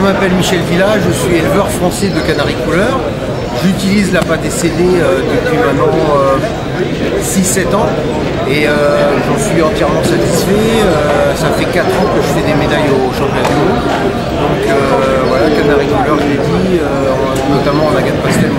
Je m'appelle Michel Villa, je suis éleveur français de canaris couleurs. J'utilise la pâte essédée euh, depuis maintenant euh, 6-7 ans et euh, j'en suis entièrement satisfait. Euh, ça fait 4 ans que je fais des médailles au championnat du monde. Donc voilà, canaris couleurs, je l'ai dit, notamment en Pastel.